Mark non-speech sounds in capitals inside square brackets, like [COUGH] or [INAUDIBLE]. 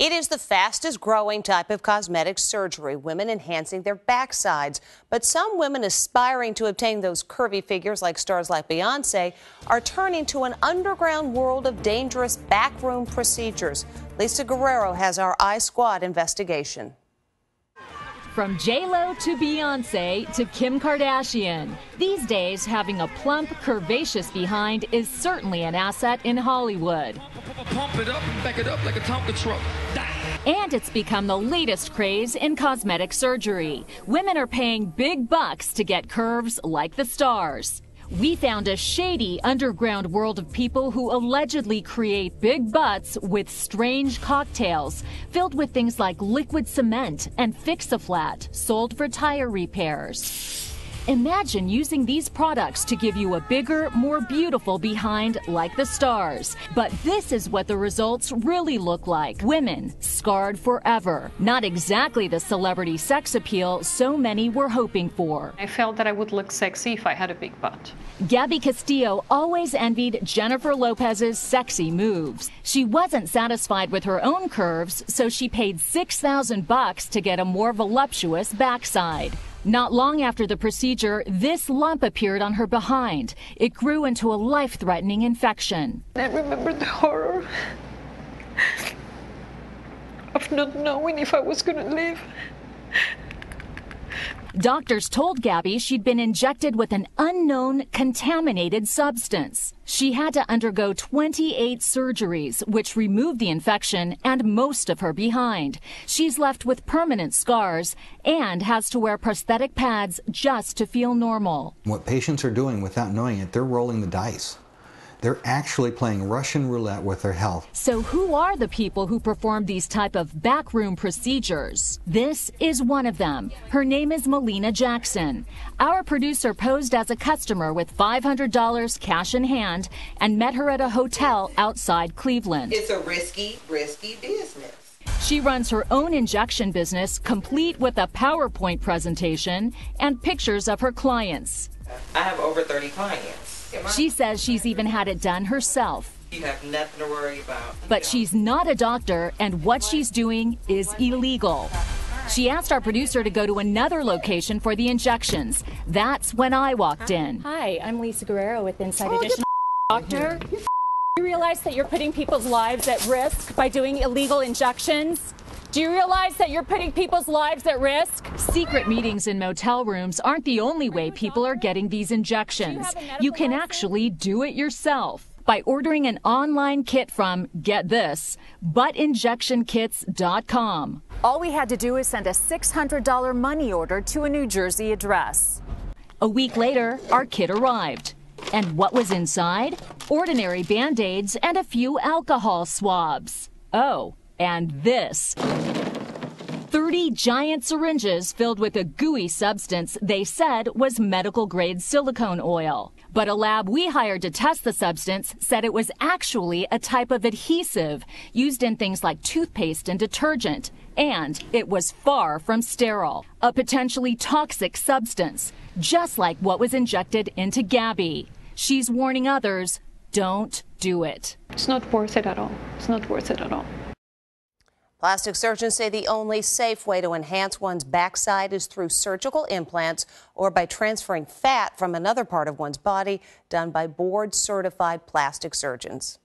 It is the fastest growing type of cosmetic surgery, women enhancing their backsides. But some women aspiring to obtain those curvy figures like stars like Beyonce are turning to an underground world of dangerous backroom procedures. Lisa Guerrero has our I Squad investigation. From J-Lo to Beyonce to Kim Kardashian. These days, having a plump, curvaceous behind is certainly an asset in Hollywood. Pump it up, back it up like a Tonka truck. And it's become the latest craze in cosmetic surgery. Women are paying big bucks to get curves like the stars. We found a shady underground world of people who allegedly create big butts with strange cocktails filled with things like liquid cement and Fix-A-Flat sold for tire repairs. Imagine using these products to give you a bigger, more beautiful behind like the stars. But this is what the results really look like. Women scarred forever. Not exactly the celebrity sex appeal so many were hoping for. I felt that I would look sexy if I had a big butt. Gabby Castillo always envied Jennifer Lopez's sexy moves. She wasn't satisfied with her own curves, so she paid 6,000 bucks to get a more voluptuous backside. Not long after the procedure, this lump appeared on her behind. It grew into a life threatening infection. I remember the horror of not knowing if I was going to live. Doctors told Gabby she'd been injected with an unknown contaminated substance. She had to undergo 28 surgeries, which removed the infection and most of her behind. She's left with permanent scars and has to wear prosthetic pads just to feel normal. What patients are doing without knowing it, they're rolling the dice. They're actually playing Russian roulette with their health. So who are the people who perform these type of backroom procedures? This is one of them. Her name is Melina Jackson. Our producer posed as a customer with $500 cash in hand and met her at a hotel outside Cleveland. It's a risky, risky business. She runs her own injection business, complete with a PowerPoint presentation and pictures of her clients. I have over 30 clients. She says she's even had it done herself. You have nothing to worry about. But she's not a doctor, and what she's doing is illegal. She asked our producer to go to another location for the injections. That's when I walked in. Hi, I'm Lisa Guerrero with Inside oh, Edition. Doctor, [LAUGHS] you realize that you're putting people's lives at risk by doing illegal injections? Do you realize that you're putting people's lives at risk? Secret meetings in motel rooms aren't the only way people are getting these injections. You can actually do it yourself by ordering an online kit from, get this, buttinjectionkits.com. All we had to do is send a $600 money order to a New Jersey address. A week later, our kit arrived. And what was inside? Ordinary band aids and a few alcohol swabs. Oh, and this. 30 giant syringes filled with a gooey substance they said was medical grade silicone oil. But a lab we hired to test the substance said it was actually a type of adhesive used in things like toothpaste and detergent. And it was far from sterile. A potentially toxic substance, just like what was injected into Gabby. She's warning others don't do it. It's not worth it at all. It's not worth it at all. Plastic surgeons say the only safe way to enhance one's backside is through surgical implants or by transferring fat from another part of one's body done by board certified plastic surgeons.